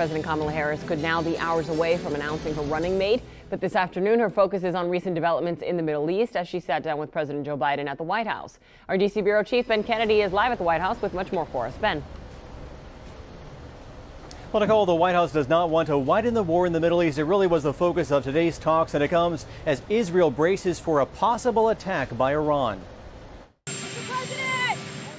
President Kamala Harris could now be hours away from announcing her running mate. But this afternoon, her focus is on recent developments in the Middle East as she sat down with President Joe Biden at the White House. Our D.C. Bureau Chief Ben Kennedy is live at the White House with much more for us. Ben. Well, Nicole, the White House does not want to widen the war in the Middle East. It really was the focus of today's talks, and it comes as Israel braces for a possible attack by Iran.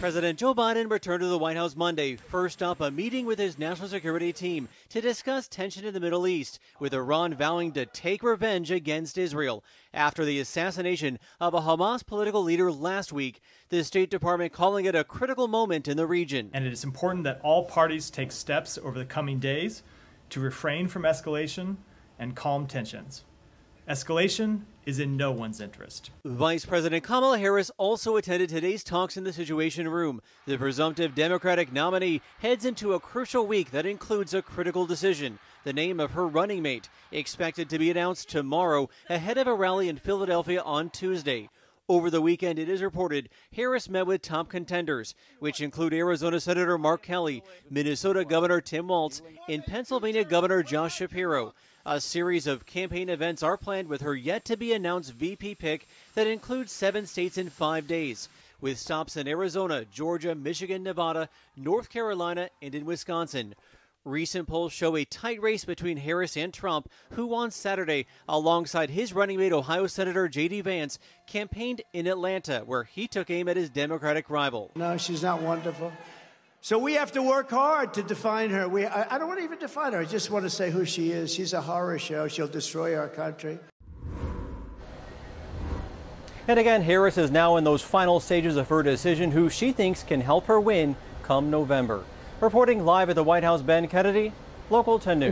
President Joe Biden returned to the White House Monday. First up, a meeting with his national security team to discuss tension in the Middle East, with Iran vowing to take revenge against Israel after the assassination of a Hamas political leader last week. The State Department calling it a critical moment in the region. And it is important that all parties take steps over the coming days to refrain from escalation and calm tensions. Escalation is in no one's interest. Vice President Kamala Harris also attended today's talks in the Situation Room. The presumptive Democratic nominee heads into a crucial week that includes a critical decision the name of her running mate, expected to be announced tomorrow ahead of a rally in Philadelphia on Tuesday. Over the weekend, it is reported Harris met with top contenders, which include Arizona Senator Mark Kelly, Minnesota Governor Tim Walz, and Pennsylvania Governor Josh Shapiro. A series of campaign events are planned with her yet to be announced VP pick that includes seven states in five days, with stops in Arizona, Georgia, Michigan, Nevada, North Carolina, and in Wisconsin. Recent polls show a tight race between Harris and Trump, who on Saturday, alongside his running mate Ohio Senator J.D. Vance, campaigned in Atlanta, where he took aim at his Democratic rival. No, she's not wonderful. So we have to work hard to define her. We, I, I don't want to even define her. I just want to say who she is. She's a horror show. She'll destroy our country. And again, Harris is now in those final stages of her decision who she thinks can help her win come November. Reporting live at the White House, Ben Kennedy, Local 10 News.